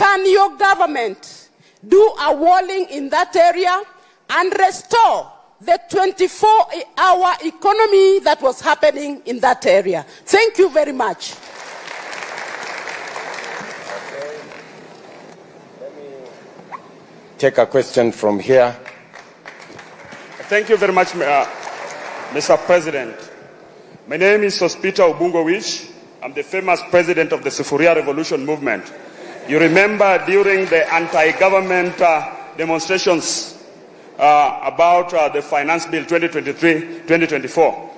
Can your government do a walling in that area and restore the 24 hour economy that was happening in that area? Thank you very much. Take a question from here. Thank you very much, uh, Mr. President. My name is Sospita Ubungowich. I'm the famous president of the Sufuria Revolution Movement. You remember during the anti-government uh, demonstrations uh, about uh, the Finance Bill 2023-2024,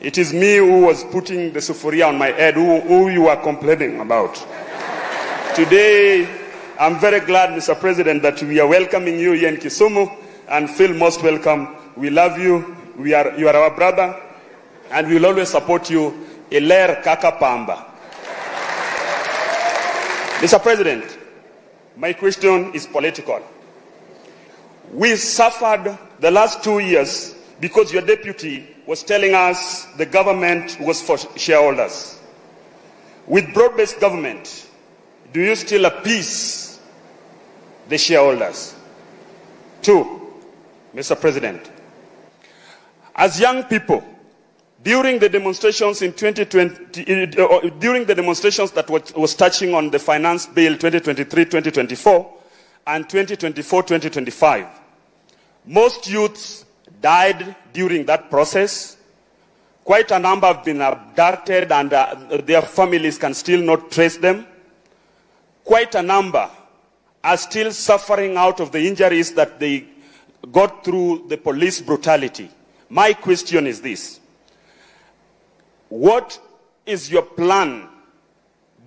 it is me who was putting the Sufuria on my head, who, who you are complaining about. Today, I'm very glad, Mr. President, that we are welcoming you here in Kisumu and feel most welcome. We love you. We are, you are our brother, and we will always support you. Iler Kaka Pamba. Mr. President, my question is political. We suffered the last two years because your deputy was telling us the government was for shareholders. With broad-based government, do you still appease the shareholders? Two, Mr. President, as young people, during the demonstrations in 2020, uh, during the demonstrations that was, was touching on the Finance Bill 2023-2024 and 2024-2025, most youths died during that process. Quite a number have been abducted and uh, their families can still not trace them. Quite a number are still suffering out of the injuries that they got through the police brutality. My question is this. What is your plan?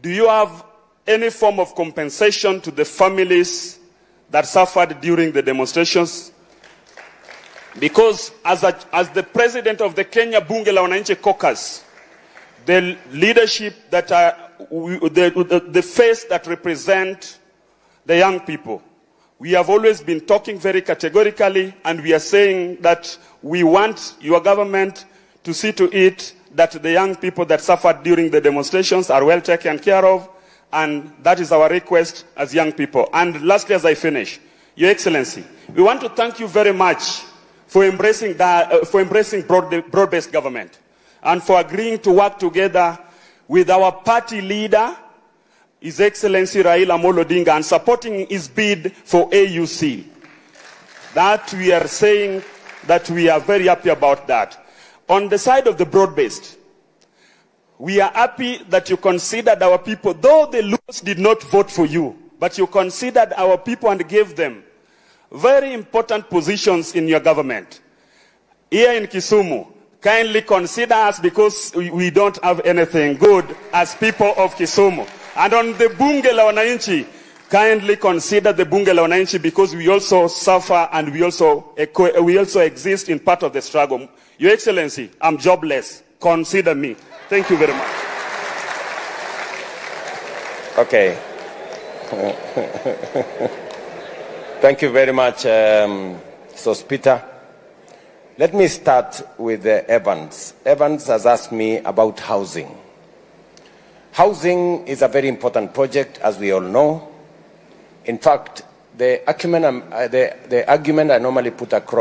Do you have any form of compensation to the families that suffered during the demonstrations? Because as, a, as the president of the Kenya Bunge la Wananchi caucus, the leadership that are, the, the, the face that represent the young people, we have always been talking very categorically and we are saying that we want your government to see to it that the young people that suffered during the demonstrations are well taken care of and that is our request as young people. And lastly, as I finish, Your Excellency, we want to thank you very much for embracing, that, uh, for embracing broad, broad-based government and for agreeing to work together with our party leader, His Excellency Raila Amolo Odinga, and supporting his bid for AUC. That we are saying that we are very happy about that. On the side of the broad-based, we are happy that you considered our people, though the Luos did not vote for you, but you considered our people and gave them very important positions in your government. Here in Kisumu, kindly consider us because we don't have anything good as people of Kisumu. And on the Bunge la Wananchi, kindly consider the Bunge la Wananchi because we also suffer and we also, we also exist in part of the struggle. Your Excellency, I'm jobless. Consider me. Thank you very much. Okay. Thank you very much, um, Sospita. Let me start with uh, Evans. Evans has asked me about housing. Housing is a very important project, as we all know. In fact, the argument, uh, the, the argument I normally put across